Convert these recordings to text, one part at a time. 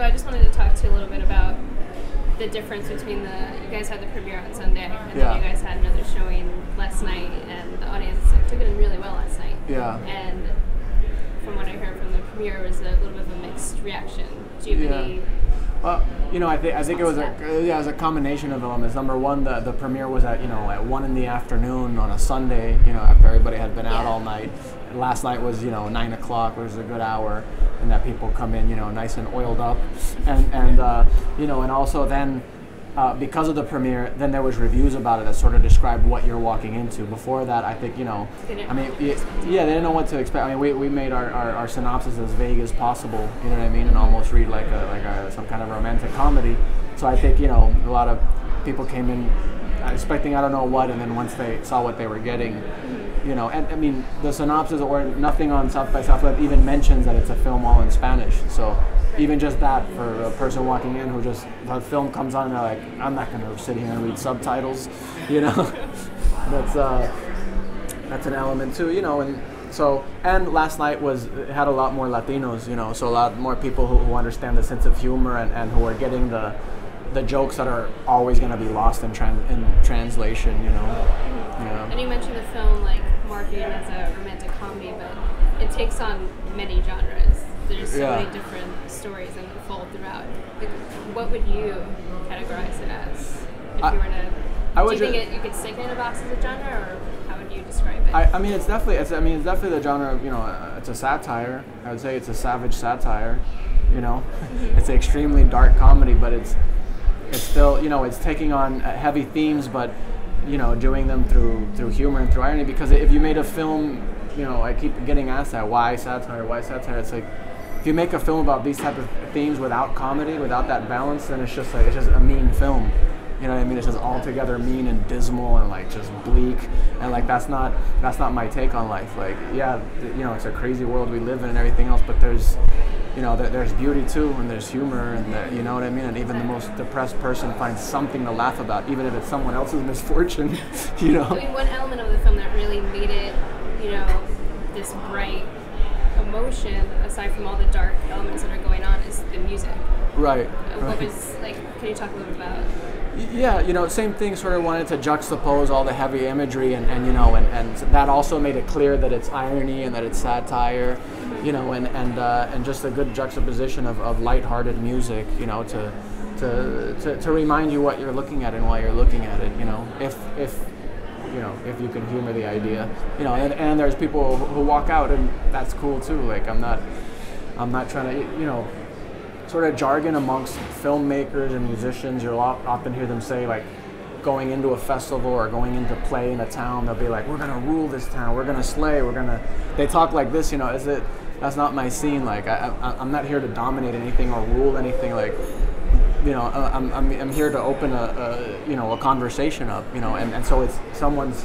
So I just wanted to talk to you a little bit about the difference between the you guys had the premiere on Sunday and Yeah. then you guys had another showing last night and the audience took it in really well last night. Yeah. And from what I heard from the premiere it was a little bit of a mixed reaction. Do you have Yeah. any Well, you know, I think I think it was a yeah, it was a combination of elements. Number one, the the premiere was at you know at one in the afternoon on a Sunday. You know, after everybody had been out Yeah. all night. And last night was you know nine o'clock, which was a good hour, and that people come in you know nice and oiled up, and and uh, you know, and also then. Uh, because of the premiere, then there was reviews about it that sort of described what you're walking into. Before that, I think you know, I mean, know. yeah, they didn't know what to expect. I mean, we, we made our, our, our synopsis as vague as possible. You know what I mean, and almost read like a like a, some kind of romantic comedy. So I think you know a lot of people came in expecting I don't know what, and then once they saw what they were getting, you know, and I mean the synopsis or nothing on South by Southwest even mentions that it's a film all in Spanish. So even just that for a person walking in who just the film comes on and they're like, I'm not going to sit here and read subtitles, you know. That's uh, that's an element too, you know, and so and last night was had a lot more Latinos, you know, so a lot more people who, who understand the sense of humor and, and who are getting the the jokes that are always going to be lost in tran- in translation, you know. Yeah. and you mentioned the film like marketing as a romantic comedy, but it takes on many genres. There's so Yeah. many different stories that unfold throughout. Like, what would you categorize it as if I- you were to? I do would you think ju- it, you could stick it in a box as a genre, or how would you describe it? I, I mean, it's definitely. It's, I mean, it's definitely the genre. of, You know, uh, it's a satire. I would say it's a savage satire. You know, it's an extremely dark comedy, but it's it's still. You know, it's taking on uh, heavy themes, but you know, doing them through through humor and through irony. Because if you made a film, you know, I keep getting asked that why satire, why satire. It's like if you make a film about these type of themes without comedy, without that balance, then it's just like it's just a mean film. You know what I mean? It's just altogether mean and dismal and like just bleak, and like that's not that's not my take on life. Like, yeah, you know, it's a crazy world we live in and everything else, but there's, you know, there's beauty too, and there's humor, and there, you know what I mean. And even the most depressed person finds something to laugh about, even if it's someone else's misfortune. you know? I mean, one element of the film that really made it, you know, this bright emotion, aside from all the dark elements that are going on, is the music. Right. What was like? Can you talk a little bit about? Yeah, you know, same thing. Sort of wanted to juxtapose all the heavy imagery, and, and you know, and, and that also made it clear that it's irony and that it's satire, you know, and and uh, and just a good juxtaposition of, of lighthearted music, you know, to, to to to remind you what you're looking at and why you're looking at it, you know, if if you know if you can humor the idea, you know, and, and there's people who walk out and that's cool too. Like I'm not I'm not trying to you know sort of jargon amongst filmmakers and musicians. You'll often hear them say like going into a festival or going into play in a town, they'll be like, "We're gonna rule this town. We're gonna slay. We're gonna." They talk like this, you know. Is it? That's not my scene. Like I, I'm not here to dominate anything or rule anything. Like you know, I'm, I'm, I'm here to open a, a you know a conversation up. You know, and, and so it's someone's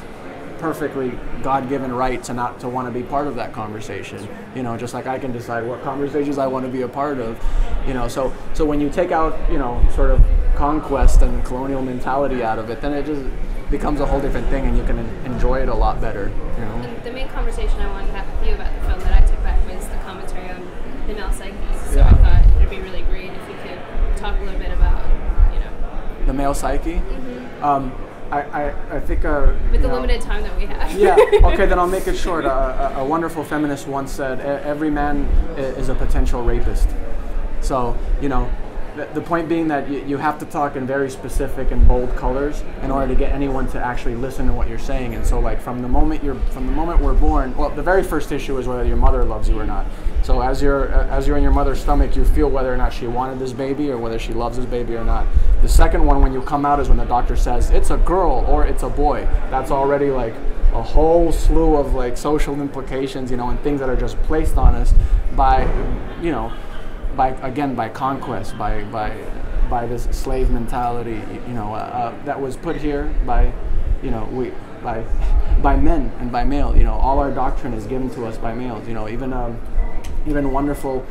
perfectly God-given right to not to want to be part of that conversation. You know, just like I can decide what conversations I want to be a part of. You know, so so when you take out you know sort of conquest and colonial mentality out of it, then it just becomes a whole different thing, and you can enjoy it a lot better. You know. And the main conversation I wanted to have with you about the film that I took back was the commentary on the male psyche. So Yeah. I thought it'd be really great if you could talk a little bit about, you know, The male psyche. Um, I, I, I think uh, with the know- limited time that we have. yeah. Okay, then I'll make it short. Uh, a, a wonderful feminist once said, "E- "Every man is a potential rapist." So you know, the, point being that you, you have to talk in very specific and bold colors in order to get anyone to actually listen to what you're saying. And so, like from the moment you're from the moment we're born, well, the very first issue is whether your mother loves you or not. So as you're as you're in your mother's stomach, you feel whether or not she wanted this baby or whether she loves this baby or not. The second one, when you come out, is when the doctor says it's a girl or it's a boy. That's already like a whole slew of like social implications, you know, and things that are just placed on us by, you know, by again by conquest, by by by this slave mentality, you know, uh, uh, that was put here by, you know, we by by men and by male. You know, all our doctrine is given to us by males. You know, even um, even wonderful.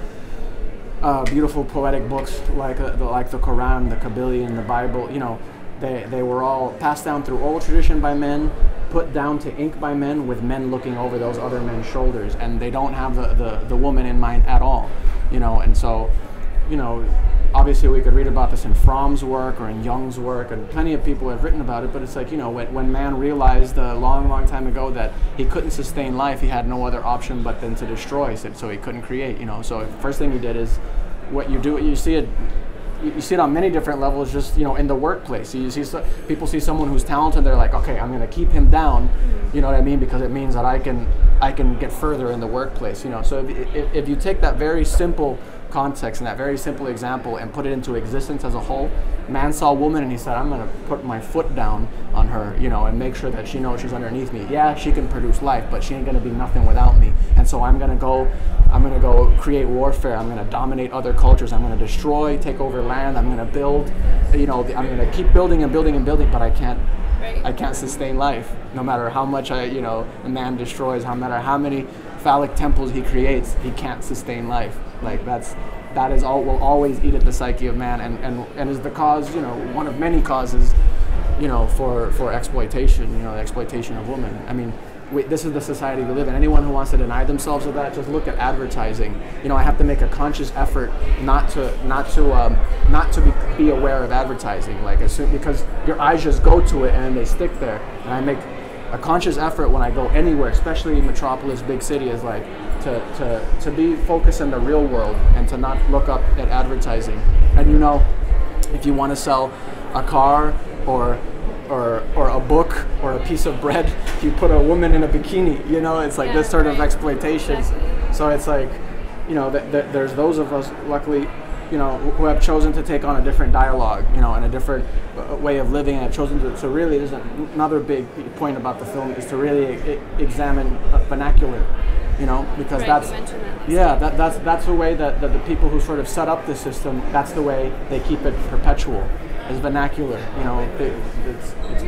Uh, beautiful poetic books like uh, the, like the Quran, the Kybalion, the Bible. You know, they, they were all passed down through oral tradition by men, put down to ink by men, with men looking over those other men's shoulders, and they don't have the, the, the woman in mind at all. You know, and so, you know, obviously we could read about this in Fromm's work or in Jung's work, and plenty of people have written about it. But it's like you know, when, when man realized a long, long time ago that he couldn't sustain life, he had no other option but then to destroy. So he couldn't create. You know, so first thing he did is what you do. what You see it you see it on many different levels just you know in the workplace. You see so, people see someone who's talented they're like okay i'm going to keep him down you know what i mean? Because it means that i can i can get further in the workplace you know? So if, if, if you take that very simple context and that very simple example and put it into existence as a whole man saw woman and he said i'm going to put my foot down on her you know and make sure that she knows she's underneath me. Yeah she can produce life but she ain't going to be nothing without me. And so i'm going to go i'm going to go create warfare. I'm going to dominate other cultures. I'm going to destroy take over land. I'm going to build you know i'm going to keep building and building and building but i can't I can't sustain life, no matter how much I, you know, a man destroys, no matter how many phallic temples he creates, he can't sustain life. Like that's that is all will always eat at the psyche of man, and, and, and is the cause, you know, one of many causes, you know, for for exploitation, you know, exploitation of women. I mean, we, this is the society we live in. Anyone who wants to deny themselves of that, just look at advertising. You know, I have to make a conscious effort not to not to um, not to be, be aware of advertising, like as soon, because your eyes just go to it and they stick there. And I make a conscious effort when I go anywhere, especially in metropolis, big city, is like to, to, to be focused in the real world and to not look up at advertising. And you know, if you want to sell a car or or, or a book or a piece of bread, if you put a woman in a bikini. You know, it's like Yeah, this sort of exploitation. Exactly. So it's like, you know, th- th- there's those of us, luckily, you know, who- have chosen to take on a different dialogue, you know, and a different uh, way of living, and have chosen to. So really, there's another big point about the film is to really e- examine vernacular, you know, because Right, that's that yeah, that, that's that's the way that, that the people who sort of set up the system. That's the way they keep it perpetual, is vernacular. You know, it's, it's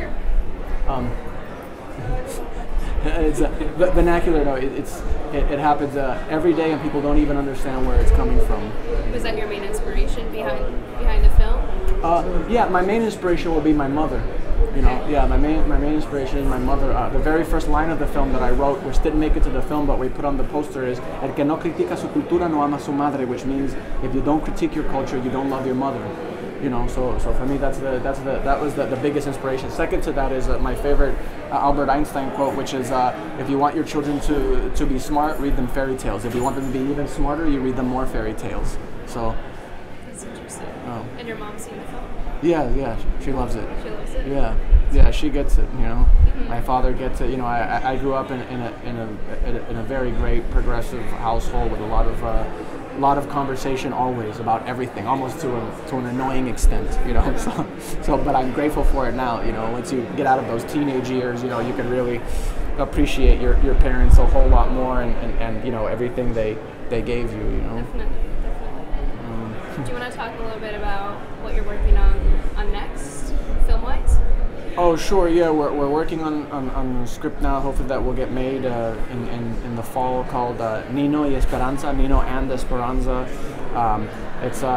um, it's uh, vernacular. No, it, it's it, it happens uh, every day, and people don't even understand where it's coming from. Was that your main inspiration behind behind the film? Uh, yeah, my main inspiration will be my mother. You know, yeah, my main my main inspiration is my mother. Uh, the very first line of the film that I wrote, which didn't make it to the film, but we put on the poster, is "El que no critica su cultura no ama su madre," which means if you don't critique your culture, you don't love your mother. You know, so so for me, that's the that's the that was the, the biggest inspiration. Second to that is uh, my favorite uh, Albert Einstein quote, which is, uh, "If you want your children to to be smart, read them fairy tales. If you want them to be even smarter, you read them more fairy tales." So, That's interesting. Oh. And your mom's seen the film. yeah, yeah, she loves it. She loves it. Yeah, yeah, she gets it. You know, my father gets it. You know, I, I- grew up in, in a in a in a- in a very great progressive household with a lot of uh, lot of conversation always about everything, almost to a, to an annoying extent. You know, so so but I'm grateful for it now. You know, once you get out of those teenage years, you know, you can really appreciate your, your parents a whole lot more and, and, and you know everything they they gave you. You know. Definitely, definitely. Um, Do you want to talk a little bit about what you're working on Oh, sure. Yeah, we're, we're working on, on, on a script now. Hopefully, that will get made uh, in, in, in the fall called uh, Nino y Esperanza, Nino and Esperanza. Um, it's uh,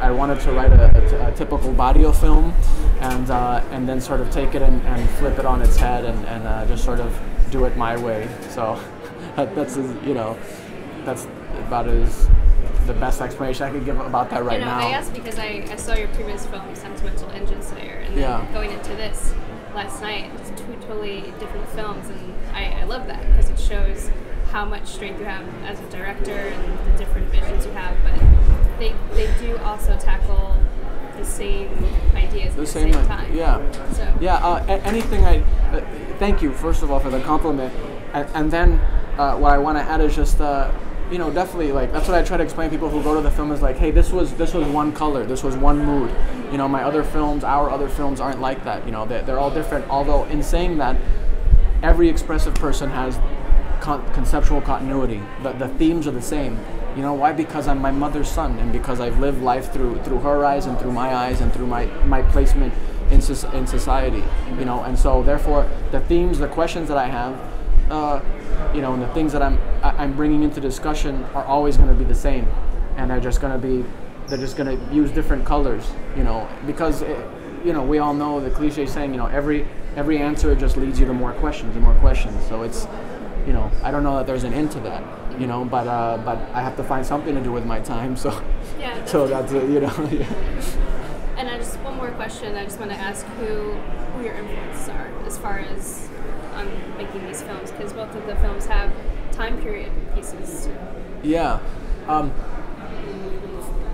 I, I wanted to write a, a t- a typical Barrio film, and uh, and then sort of take it and, and flip it on its head and, and uh, just sort of do it my way. So that, that's you know that's about as the best explanation I could give about that right you know, now. I asked because I, I saw your previous film, Sentimental Engine Slayer, and then Yeah. going into this last night, it's two totally different films, and I, I love that because it shows how much strength you have as a director and the different visions you have. But they they do also tackle the same ideas at the the same, same, uh, time. yeah. So Yeah, uh, a- anything I. Uh, thank you, first of all, for the compliment. And, and then uh, what I want to add is just, uh, you know, definitely like that's what I try to explain to people who go to the film is like, hey, this was this was one color, this was one mood. You know, my other films, our other films aren't like that. You know, they're, they're all different. Although in saying that, every expressive person has con- conceptual continuity. The, the themes are the same. You know why? Because I'm my mother's son, and because I've lived life through through her eyes and through my eyes and through my my placement in soc- in society. You know, and so therefore the themes, the questions that I have, uh, you know, and the things that I'm I'm bringing into discussion are always going to be the same, and they're just going to be they're just going to use different colors. You know, because. It, you know, we all know the cliche saying, you know, every every answer just leads you to more questions and more questions. So it's, you know, I don't know that there's an end to that, you know, but uh, but I have to find something to do with my time. So Yeah, so that's you know. Yeah. And I just one more question. I just want to ask who who your influences are as far as on making these films, because both of the films have time period pieces. Too. Yeah. Um,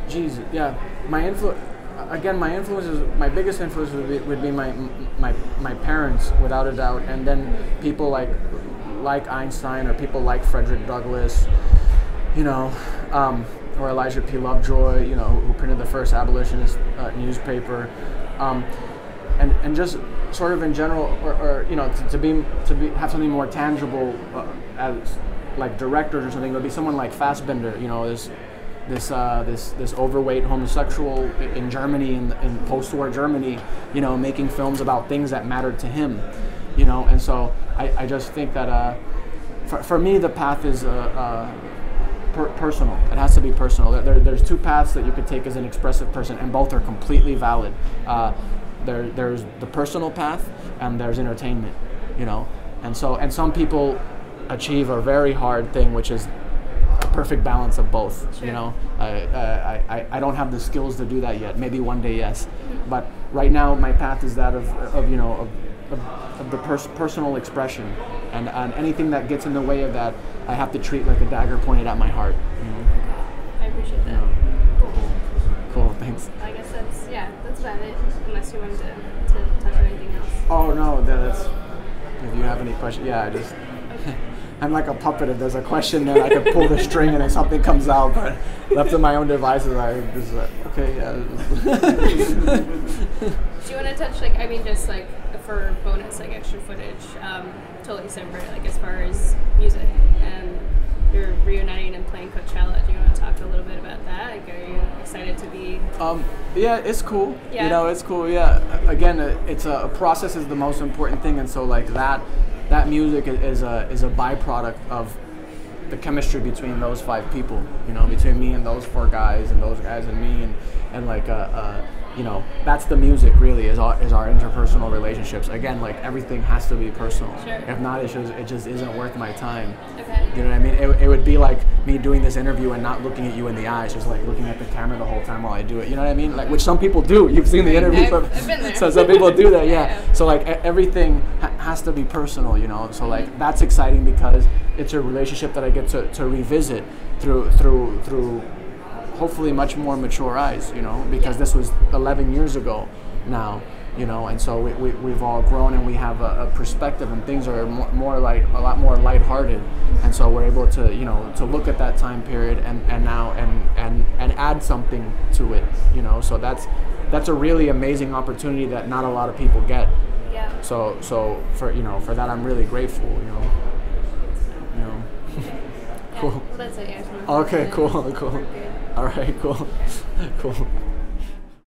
geez, yeah. My influence, again, my influences, my biggest influence would be, would be my, my, my parents, without a doubt, and then people like, like Einstein or people like Frederick Douglass, you know, um, or Elijah P. Lovejoy, you know, who, who printed the first abolitionist uh, newspaper, um, and and just sort of in general, or, or you know, to, to, be to be have something more tangible uh, as like directors or something. It would be someone like Fassbinder, you know, this this uh, this this overweight homosexual in Germany in, in post-war Germany, you know, making films about things that mattered to him, you know, and so I, I just think that uh, for, for me the path is uh, uh, per- personal. It has to be personal. There, there's two paths that you could take as an expressive person, and both are completely valid. Uh, there, there's the personal path, and there's entertainment, you know, and so and some people achieve a very hard thing, which is a perfect balance of both. Sure. You know, I, I, I, I don't have the skills to do that yet. Maybe one day, yes, but right now my path is that of, of you know of, of, of the pers- personal expression, and, and anything that gets in the way of that, I have to treat like a dagger pointed at my heart. You know? I appreciate that. Yeah. Cool. Cool. Thanks. I guess that's yeah, that's about it. Unless you wanted to, to touch on anything else. Oh no, that's. If you have any questions, yeah, I just. I'm like a puppet. If there's a question, then I can pull the string and then something comes out. But left to my own devices, I just like, okay, yeah. Do you want to touch like I mean just like for bonus like extra footage, um, totally separate like as far as music and you're reuniting and playing Coachella. Do you want to talk a little bit about that? Like, are you excited to be? Um, yeah, it's cool. Yeah. You know, it's cool. Yeah. Again, it's a, a process is the most important thing, and so like that, that music is a is a byproduct of the chemistry between those five people. You know, between me and those four guys, and those guys and me, and and like uh you know, that's the music really is our is our interpersonal relationships. Again, like everything has to be personal. Sure. If not, it just it just isn't worth my time. Okay. You know what I mean? It, it would be like me doing this interview and not looking at you in the eyes, just like looking at the camera the whole time while I do it. You know what I mean? Like which some people do. You've seen the interview I've- I've so some people do that. Yeah. So like everything ha- has to be personal. You know. So like that's exciting because it's a relationship that I get to, to revisit through through through hopefully much more mature eyes. You know, because Yeah. this was 11 years ago now. You know, and so we, we, we've all grown and we have a, a perspective, and things are more, more like a lot more lighthearted, and so we're able to, you know, to look at that time period and, and now and, and and add something to it, you know. So that's that's a really amazing opportunity that not a lot of people get. Yeah. So so for you know for that I'm really grateful, you know. You know. Yeah. Cool. Well, that's it. Yeah, I just wanted to Okay, cool, cool. All right, cool, cool.